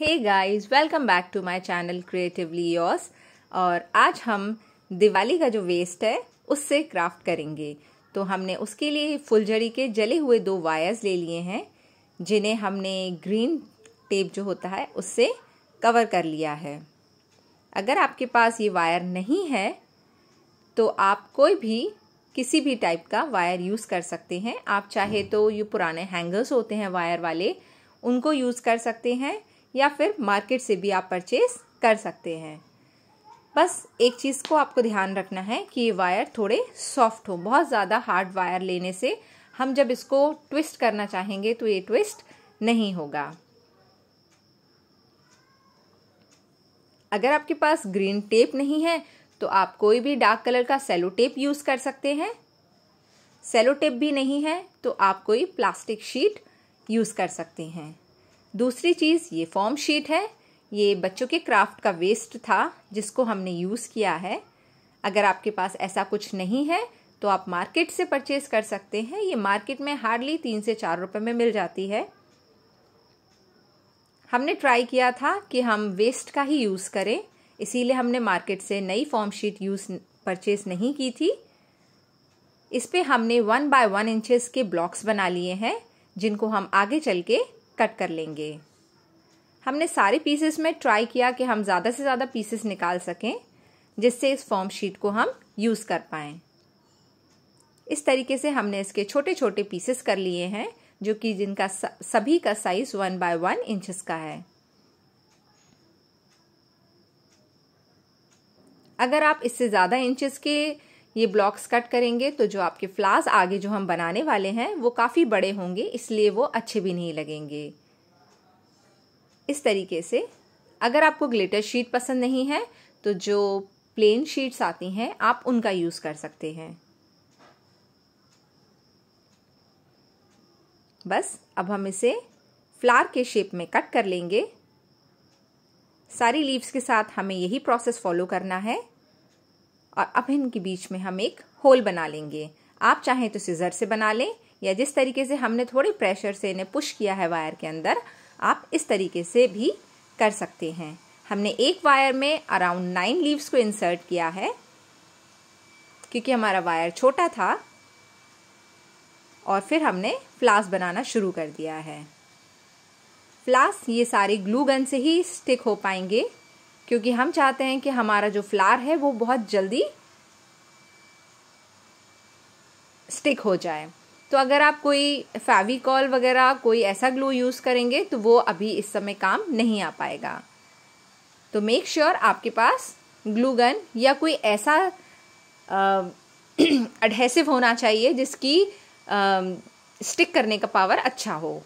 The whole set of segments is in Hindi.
Hey guys welcome back to my channel creatively yours और आज हम दिवाली का जो वेस्ट है, उससे क्राफ्ट करेंगे। तो हमने उसके लिए फुलझड़ी के जले हुए दो वायर्स ले लिए हैं, जिन्हें हमने ग्रीन टेप जो होता है, उससे कवर कर लिया है। अगर आपके पास ये वायर नहीं है तो आप कोई भी, किसी भी टाइप का वायर यूज़ कर सकते हैं। आप चाहे तो ये पुराने हैंगर्स होते हैं वायर वाले, उनको यूज़ कर सकते हैं। या फिर मार्केट से भी आप परचेज कर सकते हैं। बस एक चीज़ को आपको ध्यान रखना है कि ये वायर थोड़े सॉफ्ट हो, बहुत ज़्यादा हार्ड वायर लेने से हम जब इसको ट्विस्ट करना चाहेंगे तो ये ट्विस्ट नहीं होगा। अगर आपके पास ग्रीन टेप नहीं है तो आप कोई भी डार्क कलर का सेलो टेप यूज़ कर सकते हैं। सेलो टेप भी नहीं है तो आप कोई प्लास्टिक शीट यूज़ कर सकते हैं। दूसरी चीज़, ये फॉर्म शीट है। ये बच्चों के क्राफ्ट का वेस्ट था, जिसको हमने यूज़ किया है। अगर आपके पास ऐसा कुछ नहीं है तो आप मार्केट से परचेज कर सकते हैं। ये मार्केट में हार्डली तीन से चार रुपए में मिल जाती है। हमने ट्राई किया था कि हम वेस्ट का ही यूज़ करें। इसीलिए हमने मार्केट से नई फॉर्म शीट यूज़ परचेज नहीं की थी। इस पे हमने वन बाय वन इंचेस के ब्लॉक्स बना लिए हैं, जिनको हम आगे चल के कट कर लेंगे। हमने सारे पीसेस में ट्राई किया कि हम ज़्यादा से ज़्यादा पीसेस निकाल सकें, जिससे इस फॉर्म शीट को हम यूज़ कर पाएँ। इस तरीके से हमने इसके छोटे छोटे पीसेस कर लिए हैं, जो कि जिनका सभी का size one by one inches का है। अगर आप इससे ज़्यादा इंचेस के ये ब्लॉक्स कट करेंगे तो जो आपके फ्लावर्स आगे जो हम बनाने वाले हैं, वो काफ़ी बड़े होंगे, इसलिए वो अच्छे भी नहीं लगेंगे। इस तरीके से अगर आपको ग्लिटर शीट पसंद नहीं है तो जो प्लेन शीट्स आती हैं, आप उनका यूज़ कर सकते हैं। बस, अब हम इसे फ्लावर के शेप में कट कर लेंगे। सारी लीव्स के साथ हमें यही प्रोसेस फॉलो करना है। और अब इनके बीच में हम एक होल बना लेंगे। आप चाहें तो सीजर से बना लें, या जिस तरीके से हमने थोड़े प्रेशर से इन्हें पुश किया है वायर के अंदर, आप इस तरीके से भी कर सकते हैं। हमने एक वायर में अराउंड नाइन लीव्स को इंसर्ट किया है, क्योंकि हमारा वायर छोटा था, और फिर हमने फ्लास बनाना शुरू कर दिया है। फ्लास ये सारे ग्लू गन से ही स्टिक हो पाएँगे। क्योंकि हम चाहते हैं कि हमारा जो फ्लार है वो बहुत जल्दी स्टिक हो जाए। तो अगर आप कोई फेविकॉल वगैरह कोई ऐसा ग्लू यूज़ करेंगे तो वो अभी इस समय काम नहीं आ पाएगा। तो मेक श्योर sure आपके पास ग्लू गन या कोई ऐसा अडहेसिव होना चाहिए जिसकी स्टिक करने का पावर अच्छा हो।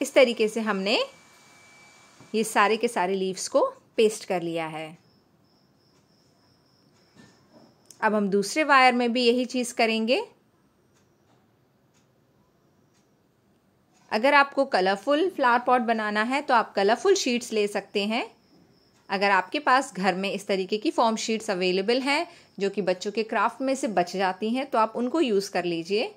इस तरीके से हमने ये सारे के सारे लीव्स को पेस्ट कर लिया है। अब हम दूसरे वायर में भी यही चीज़ करेंगे। अगर आपको कलरफुल फ्लावर पॉट बनाना है तो आप कलरफुल शीट्स ले सकते हैं। अगर आपके पास घर में इस तरीके की फॉर्म शीट्स अवेलेबल हैं, जो कि बच्चों के क्राफ्ट में से बच जाती हैं तो आप उनको यूज़ कर लीजिए।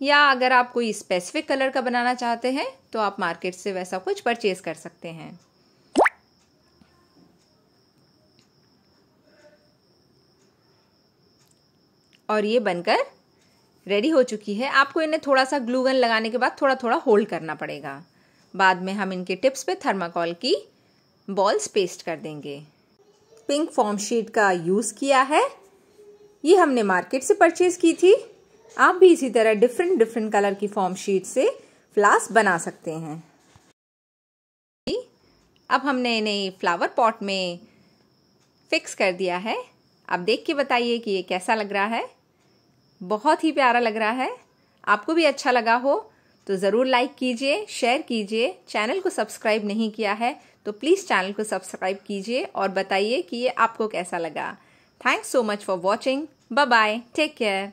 या अगर आप कोई स्पेसिफिक कलर का बनाना चाहते हैं तो आप मार्केट से वैसा कुछ परचेज कर सकते हैं। और ये बनकर रेडी हो चुकी है। आपको इन्हें थोड़ा सा ग्लू गन लगाने के बाद थोड़ा थोड़ा होल्ड करना पड़ेगा। बाद में हम इनके टिप्स पे थर्माकोल की बॉल्स पेस्ट कर देंगे। पिंक फॉर्म शीट का यूज़ किया है। ये हमने मार्केट से परचेज की थी। आप भी इसी तरह डिफरेंट डिफरेंट कलर की फॉर्म शीट से फ्लास बना सकते हैं। अब हमने इन्हें फ्लावर पॉट में फिक्स कर दिया है। आप देख के बताइए कि ये कैसा लग रहा है। बहुत ही प्यारा लग रहा है। आपको भी अच्छा लगा हो तो ज़रूर लाइक कीजिए शेयर कीजिए। चैनल को सब्सक्राइब नहीं किया है तो प्लीज़ चैनल को सब्सक्राइब कीजिए और बताइए कि ये आपको कैसा लगा। Thanks so much for watching bye bye take care